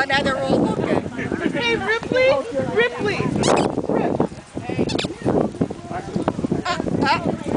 Oh, now they're all looking. Hey, Ripley! Ripley! Rip. Uh, uh.